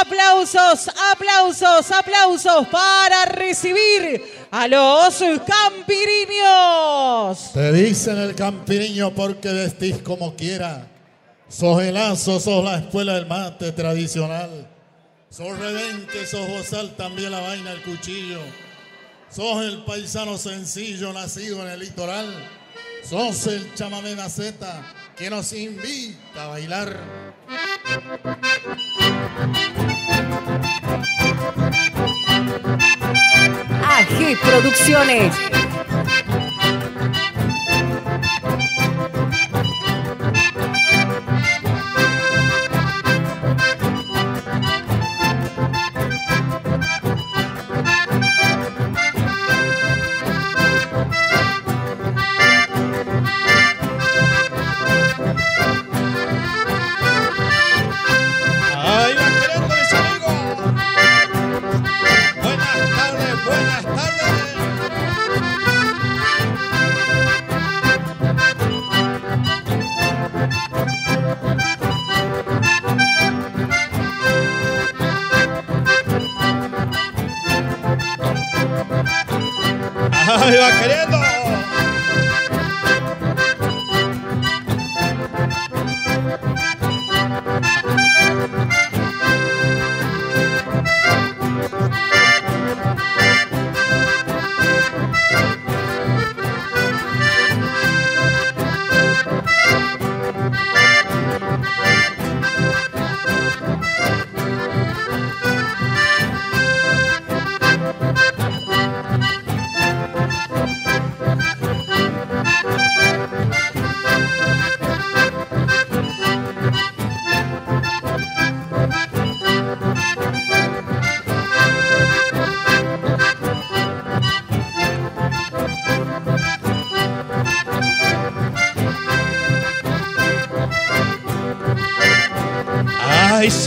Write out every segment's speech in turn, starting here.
Aplausos, aplausos, aplausos para recibir a los campiriños. Te dicen el campiriño porque vestís como quiera. Sos el lazo, sos la escuela del mate tradicional. Sos revente, sos bozal, también la vaina, el cuchillo. Sos el paisano sencillo nacido en el litoral. Sos el chamamé maceta que nos invita a bailar. AG Producciones.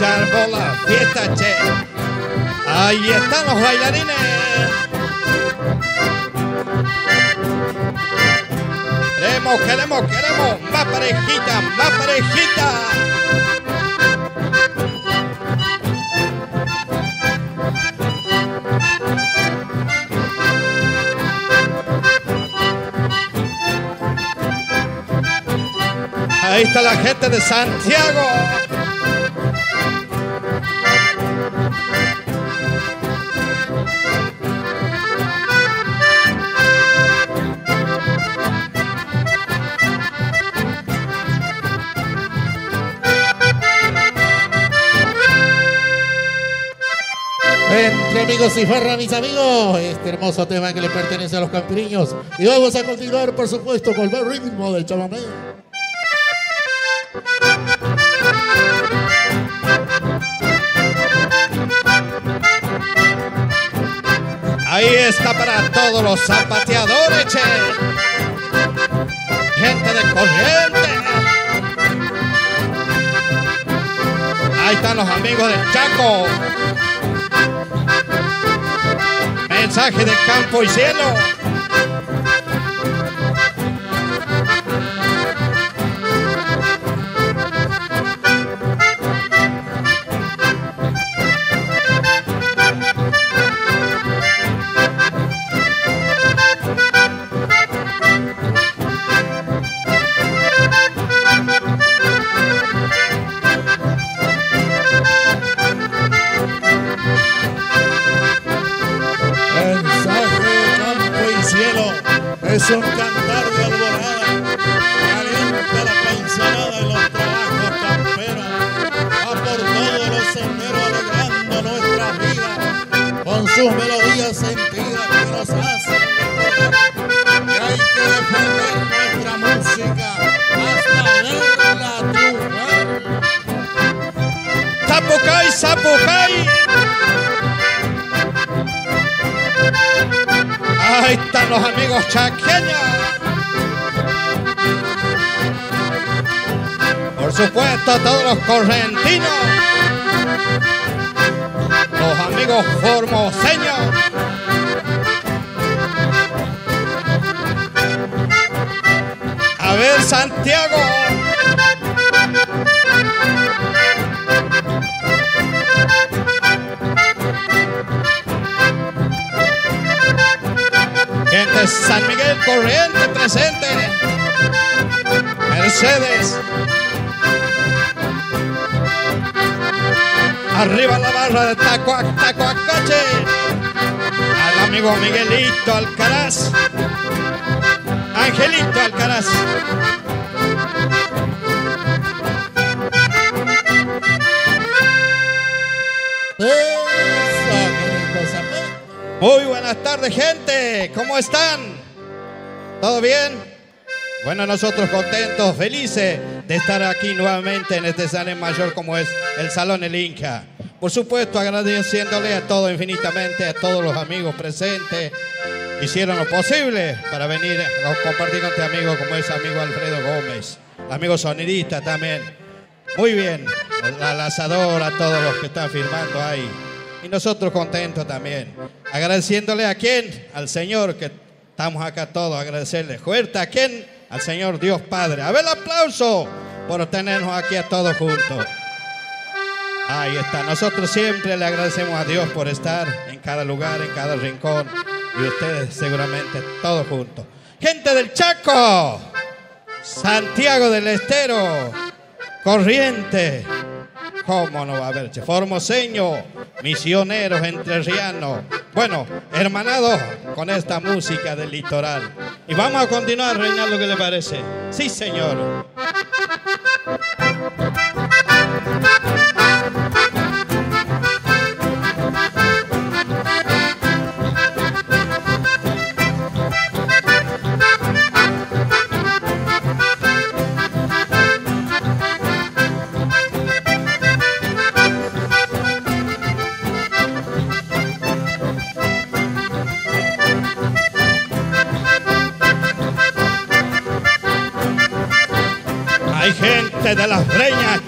Se armó la fiesta, che. Ahí están los bailarines. Queremos, queremos, queremos más parejita, más parejita. Ahí está la gente de Santiago. Amigos y farra, mis amigos, este hermoso tema que le pertenece a los campiriños. Y vamos a continuar, por supuesto, con el ritmo del chamamé. Ahí está para todos los zapateadores. Gente de corriente. Ahí están los amigos del Chaco. Mensaje de campo y cielo. Sus melodías sentidas que nos hacen que hay que defender nuestra música hasta verla triunfar. Zapucay, Zapucay. Ahí están los amigos chaqueños. Por supuesto, todos los correntinos amigos formoseños. A ver, Santiago. Gente San Miguel Corriente presente. Mercedes. Arriba la barra de Tacuac, Tacuacoche. Al amigo Miguelito Alcaraz. Angelito Alcaraz. Muy buenas tardes, gente. ¿Cómo están? ¿Todo bien? Bueno, nosotros contentos, felices de estar aquí nuevamente en este salón mayor como es el Salón El Inca. Por supuesto, agradeciéndole a todos infinitamente, a todos los amigos presentes. Hicieron lo posible para venir a compartir con este amigo como es amigo Alfredo Gómez, amigo sonidista también. Muy bien, al asador, a todos los que están firmando ahí. Y nosotros contentos también. Agradeciéndole a quién, al Señor, que estamos acá todos, agradecerle. Fuerte a quién, al Señor Dios Padre. A ver el aplauso por tenernos aquí a todos juntos. Ahí está. Nosotros siempre le agradecemos a Dios por estar en cada lugar, en cada rincón. Y ustedes seguramente todos juntos. Gente del Chaco, Santiago del Estero, Corriente. ¿Cómo no va a haber? Formoseño, misioneros entrerrianos. Bueno, hermanados con esta música del litoral. Y vamos a continuar, Reinaldo, ¿qué le parece? Sí, señor.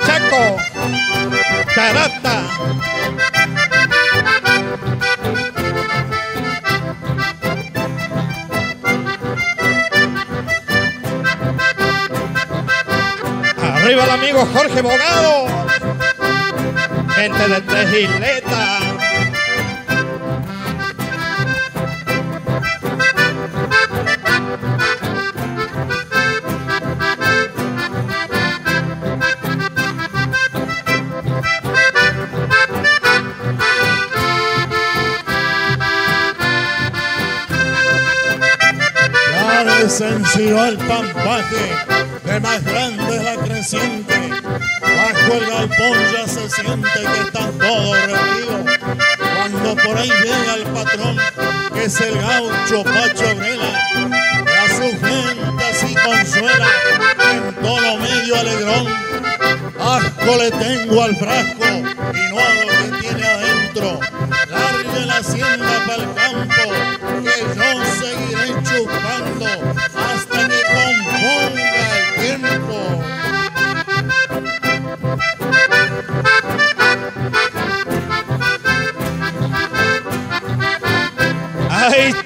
Chaco, Carata. Arriba el amigo Jorge Bogado. Gente de Tres Descendió el pampaje, de más grande es la creciente. Bajo el galpón ya se siente que están todos reunidos. Cuando por ahí llega el patrón, que es el gaucho Pacho Grela, y a su gente así consuela, en tono medio alegrón. Asco le tengo al frasco y no a lo que tiene adentro. Largue la hacienda para el campo, Ahí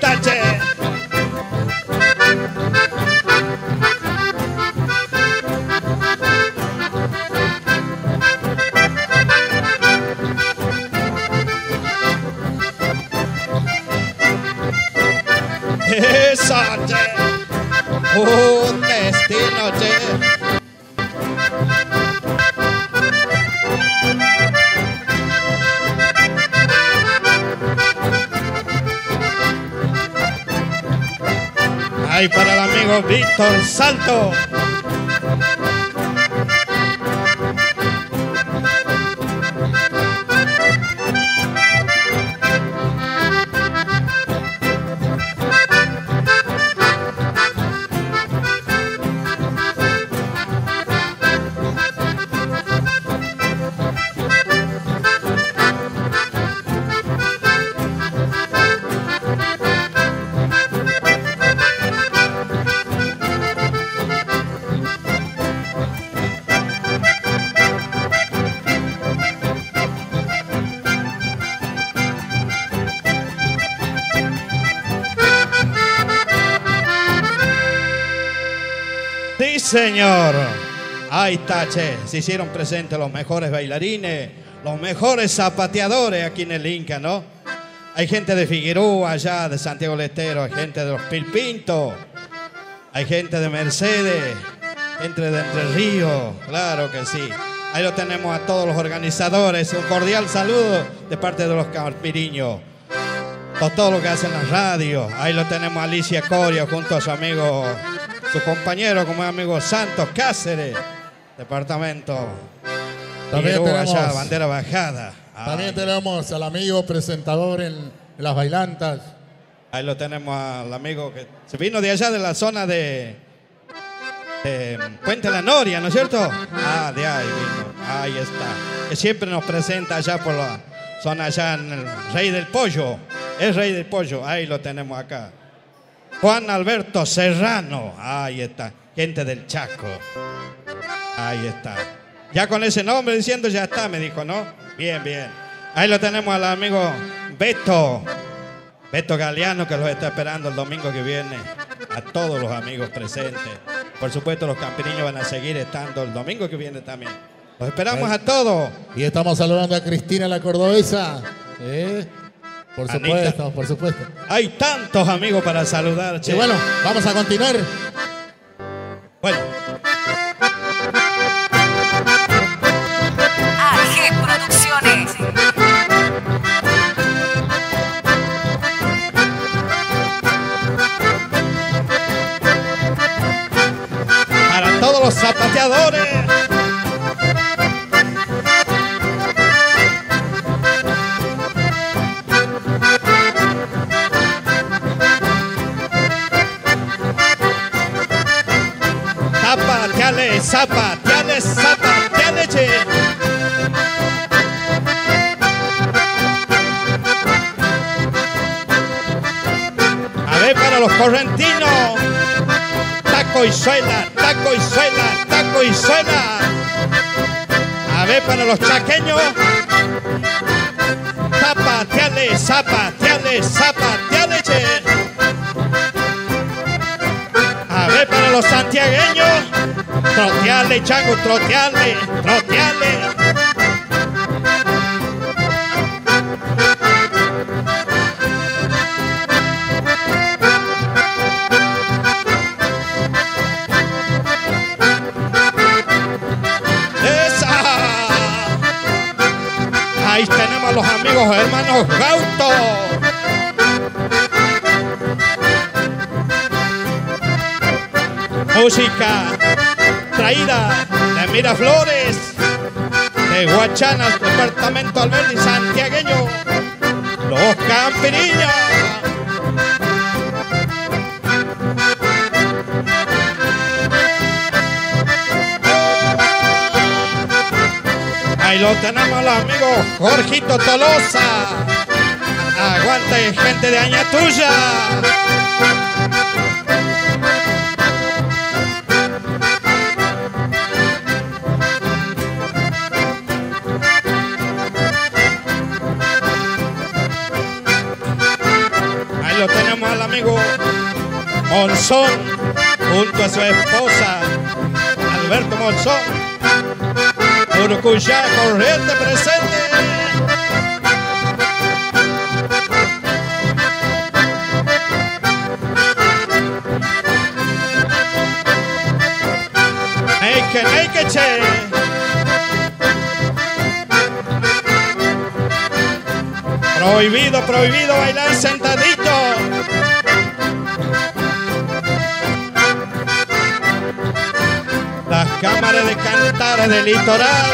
Víctor Salto. Señor. Ahí está. Se hicieron presentes los mejores bailarines, los mejores zapateadores aquí en el Inca, ¿no? Hay gente de Figueroa allá, de Santiago del Estero, hay gente de los Pilpintos, hay gente de Mercedes, gente de Entre Ríos, claro que sí. Ahí lo tenemos a todos los organizadores. Un cordial saludo de parte de los campiriños. Por todo que hacen las radios. Ahí lo tenemos a Alicia Coria junto a su amigo, su compañero, como es amigo Santos Cáceres, departamento. También tenemos- allá, bandera bajada. También tenemos al amigo presentador en, en las bailantas. ahí lo tenemos al amigo que se vino de allá de la zona de, de Puente La Noria, ¿no es cierto? Ah, de ahí vino. Ahí está. Que siempre nos presenta allá por la zona allá en el Rey del Pollo. Es Rey del Pollo. Ahí lo tenemos acá. Juan Alberto Serrano. Ahí está. Gente del Chaco. Ahí está. Ya con ese nombre diciendo ya está, me dijo, ¿no? Bien, bien. Ahí lo tenemos al amigo Beto. Beto Galeano que los está esperando el domingo que viene. A todos los amigos presentes. Por supuesto, los camperiños van a seguir estando el domingo que viene también. Los esperamos a todos. Y estamos saludando a Cristina la Cordobesa. ¿eh? Por Anita. supuesto, por supuesto. Hay tantos amigos para saludar, che. Y bueno, vamos a continuar. Los correntinos. Taco y suela, taco y suela, taco y suela. A ver, para los chaqueños. Zapateale, zapateale, zapateale, che. A ver, para los santiagueños. Troteale, chango, troteale, troteale. Hermanos Gauto. Música traída de Miraflores, de Guachanas, departamento Alberdi Santiagueño, los Campiriñas. Ahí lo tenemos los amigos Jorgito Tolosa. Aguante gente de Añatuya. Ahí lo tenemos al amigo Monzón junto a su esposa Alberto Monzón. Urucuyá corriente presente. Neike, neike, che. Prohibido, prohibido bailar sentadito. Las cámaras de cantar del litoral.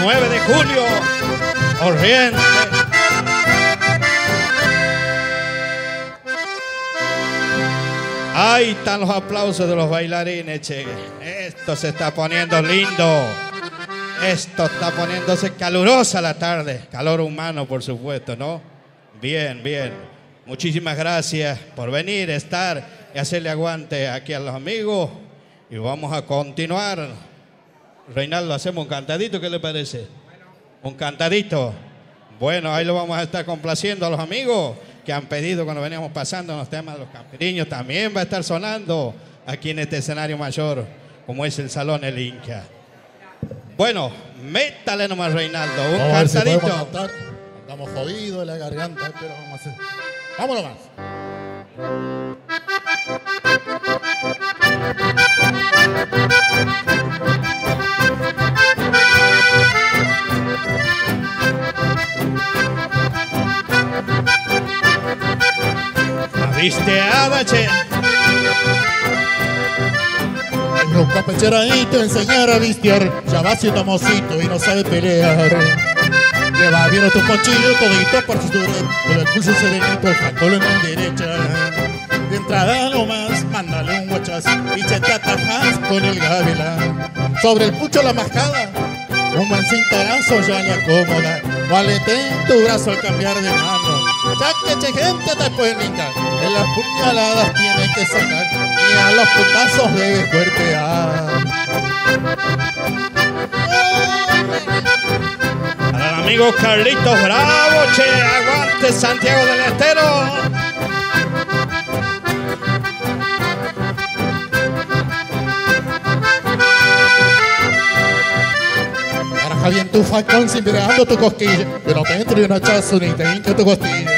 9 de julio, Oriente. Ahí están los aplausos de los bailarines, che. Esto se está poniendo lindo. Esto está poniéndose calurosa la tarde. Calor humano, por supuesto, ¿no? Bien, bien. Muchísimas gracias por venir, estar y hacerle aguante aquí a los amigos. Y vamos a continuar. Reinaldo, hacemos un cantadito, ¿qué le parece? Un cantadito. Bueno, ahí lo vamos a estar complaciendo a los amigos que han pedido cuando veníamos pasando los temas de los camperiños. También va a estar sonando aquí en este escenario mayor, como es el Salón El Inca. Bueno, métale nomás, Reinaldo, un Vamos a ver si cantadito. cantar. Estamos jodidos de la garganta, pero vamos a hacer. Vámonos más. Visteada, che. Nunca pecheradito enseñar a vistear, ya va siendo mocito y no sabe pelear. Lleva bien tu cuchillo, todito por su con el pulso serenito, el facolo en derecha. De entrada nomás, guachazo y atajas con el gavilán. Sobre el pucho la mascada, un buen cintarazzo ya le acomoda. Valete en tu brazo al cambiar de mano. Ya que che gente te puede brincar, en las puñaladas tienes que sacar y a los putazos debes cuerpear. Para el amigo Carlitos Bravo, che. Aguante Santiago del Estero. Baraja bien tu facón sin virando tu cosquilla, que no te entre un hachazo ni te hinche tu costilla.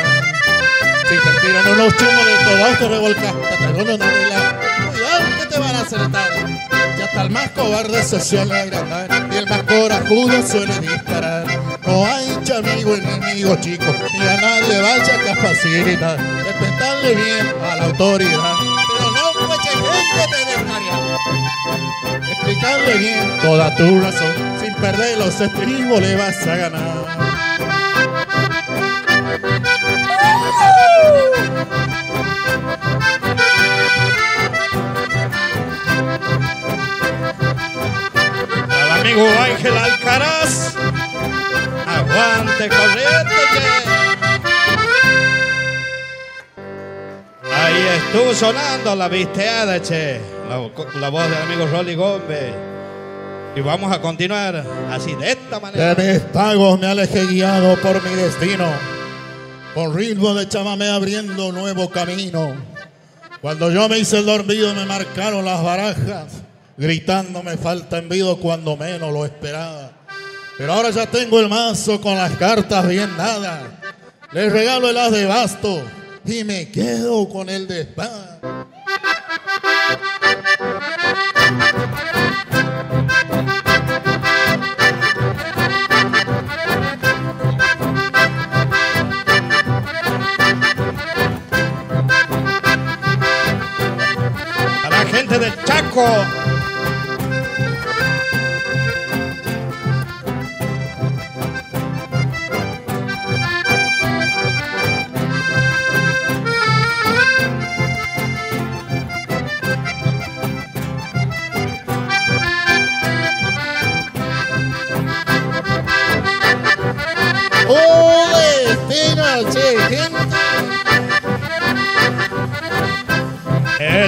Si te tiran unos chumos de todo te revolcas, te traigo una novela, cuidado que te van a acertar. Ya hasta el más cobarde se suele agrandar y el más corajudo suele disparar. No hay amigo enemigo chico, ni a nadie vaya a capacitar. Respetarle bien a la autoridad, pero no pues gente te desmarear. Explicarle bien toda tu razón, perder los estribos le vas a ganar. El amigo Ángel Alcaraz. Aguante corriente, che. Ahí estuvo sonando la visteada, che. La, la voz del amigo Rolly Gómez. Y vamos a continuar así, de esta manera. De mis pagos me alejé guiado por mi destino, con ritmo de chamamé abriendo nuevo camino. Cuando yo me hice el dormido me marcaron las barajas, gritando me falta envido cuando menos lo esperaba. Pero ahora ya tengo el mazo con las cartas bien dadas. Les regalo el as de basto y me quedo con el de espada. Del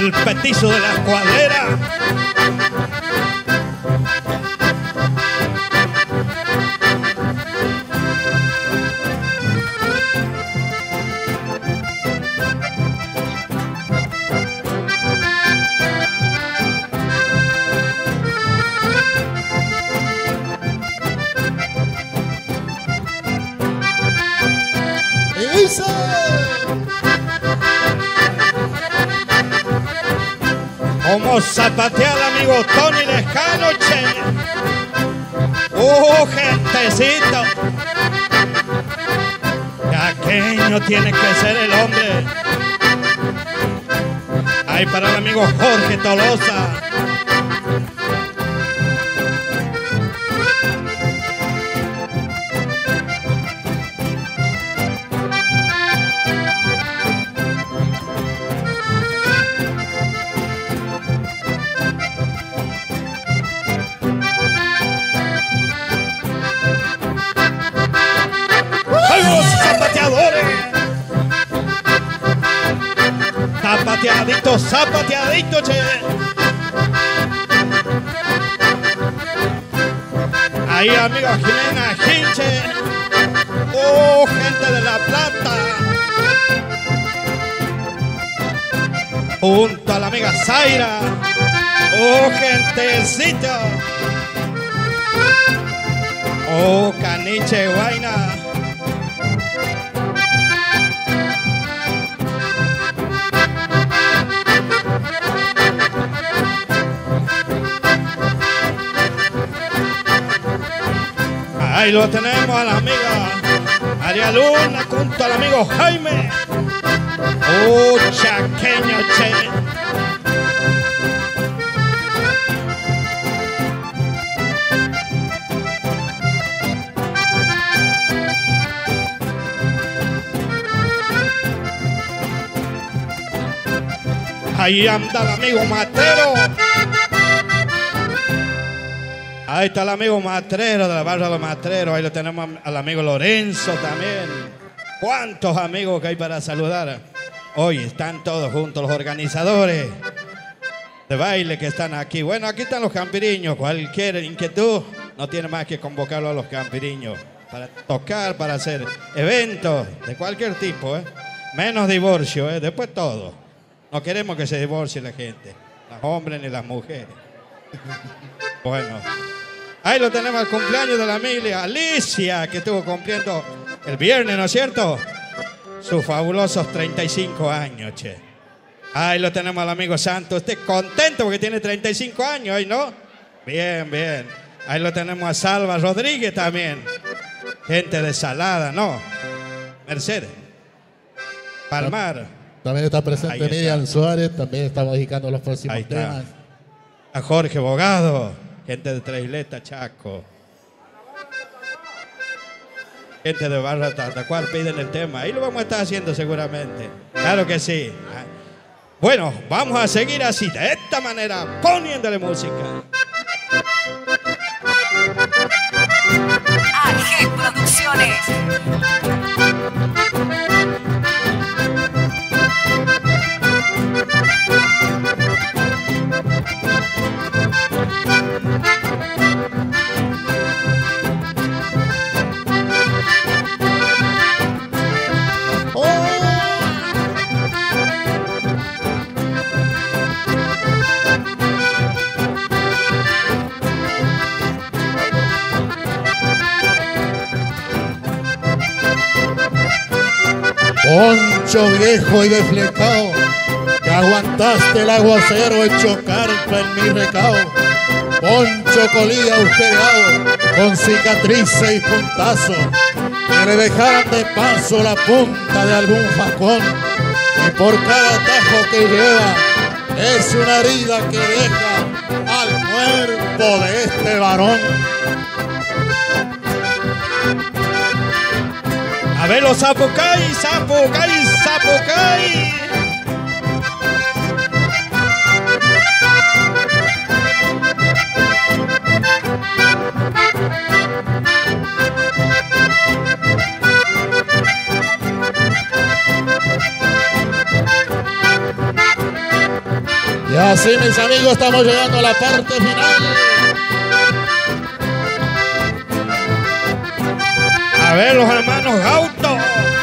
El petizo de la cuadrera. Como zapatea el amigo Tony Lescano, che. ¡Uh, gentecito! Aqueño tiene que ser el hombre. Ahí para el amigo Jorge Tolosa. Zapateadito, zapateadito. Ahí, amigo Jimena Hinche. Oh, gente de La Plata. Junto a la amiga Zaira. Oh, gentecito. Oh, caniche guaina. Ahí lo tenemos a la amiga María Luna junto al amigo Jaime. Oh, chaqueño, che. Ahí anda el amigo Matero. Ahí está el amigo Matrero de la barra de los Matreros. Ahí lo tenemos al amigo Lorenzo también. ¿Cuántos amigos que hay para saludar? Hoy están todos juntos los organizadores de baile que están aquí. Bueno, aquí están los campiriños. Cualquier inquietud no tiene más que convocarlo a los campiriños para tocar, para hacer eventos de cualquier tipo. ¿eh? Menos divorcio, ¿eh? después todo. No queremos que se divorcie la gente, los hombres ni las mujeres. Bueno, ahí lo tenemos el cumpleaños de la familia Alicia, que estuvo cumpliendo el viernes, ¿no es cierto? Sus fabulosos 35 años, che. Ahí lo tenemos al amigo Santos. Usted contento porque tiene 35 años hoy, ¿no? Bien, bien. Ahí lo tenemos a Salva Rodríguez también. Gente de Salada, ¿no? Mercedes. Palmar. También está presente está. Miriam Suárez, también está dedicando los próximos Ahí está. temas. A Jorge Bogado. Gente de Traisleta, Chaco. Gente de Barra Tatacuar piden el tema. Ahí lo vamos a estar haciendo seguramente. Claro que sí. Bueno, vamos a seguir así, de esta manera, poniéndole música. AG Producciones. Viejo y desflecado, que aguantaste el aguacero hecho carpa en mi recao. Poncho colía austerado, con cicatrices y puntazos, que le dejaran de paso la punta de algún facón. Y por cada tajo que lleva, es una herida que deja al cuerpo de este varón. A ver los Zapucay, Zapucay, Y así, mis amigos, estamos llegando a la parte final. A ver los hermanos Gauto.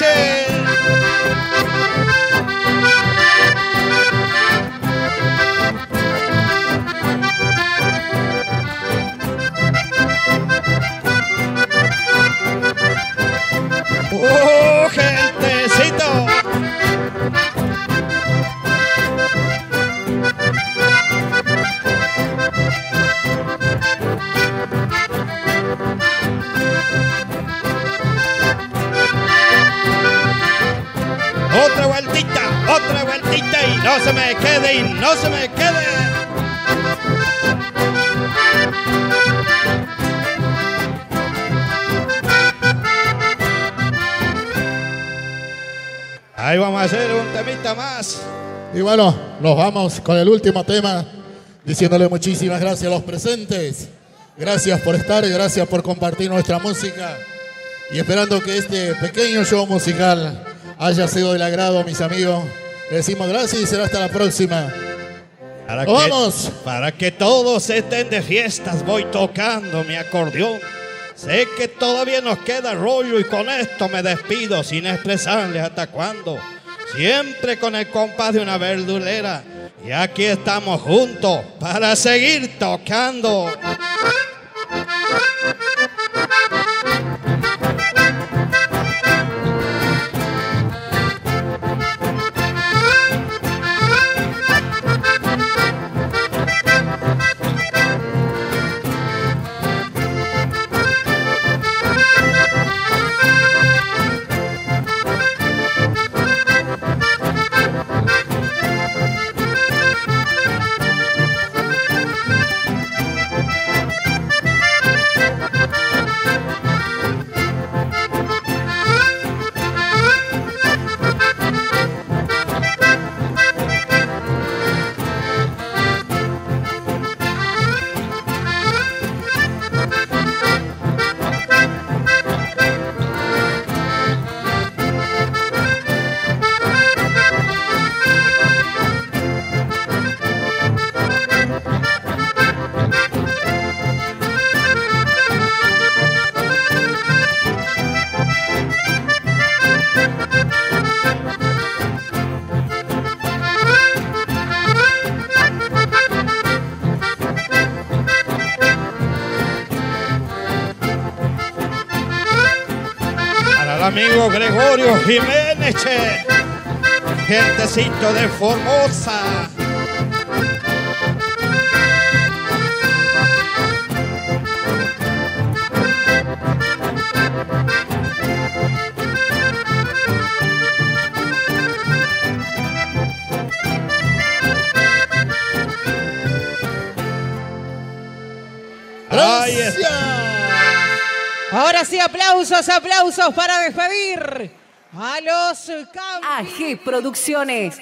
Sanchez. No se me quede. Ahí vamos a hacer un temita más. Y bueno, nos vamos con el último tema, diciéndole muchísimas gracias a los presentes. Gracias por estar y gracias por compartir nuestra música. Y esperando que este pequeño show musical haya sido del agrado, mis amigos. Le decimos gracias y será hasta la próxima. Para Vamos. para que todos estén de fiestas voy tocando mi acordeón. Sé que todavía nos queda rollo y con esto me despido sin expresarles hasta cuándo. Siempre con el compás de una verdulera. Y aquí estamos juntos para seguir tocando. Amigo Gregorio Jiménez, gentecito de Formosa. Ahora sí, aplausos, aplausos para despedir a los cam- AG Producciones.